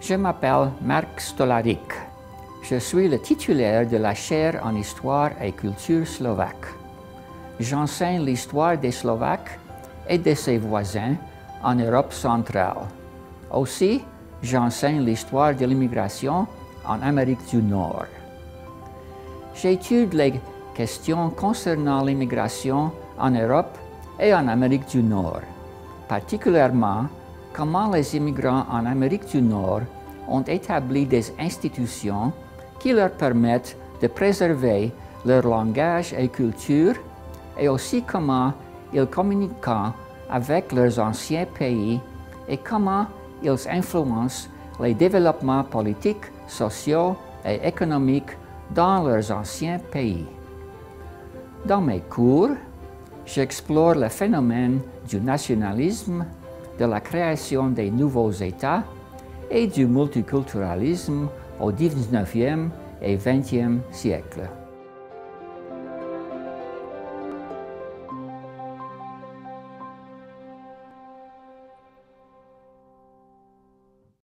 Je m'appelle Marc Stolarik. Je suis le titulaire de la chaire en histoire et culture slovaque. J'enseigne l'histoire des Slovaques et de ses voisins en Europe centrale. Aussi, j'enseigne l'histoire de l'immigration en Amérique du Nord. J'étudie les questions concernant l'immigration en Europe et en Amérique du Nord, particulièrement comment les immigrants en Amérique du Nord ont établi des institutions qui leur permettent de préserver leur langage et culture et aussi comment ils communiquent avec leurs anciens pays et comment ils influencent les développements politiques, sociaux et économiques dans leurs anciens pays. Dans mes cours, j'explore le phénomène du nationalisme, de la création des nouveaux États et du multiculturalisme au 19e et 20e siècle.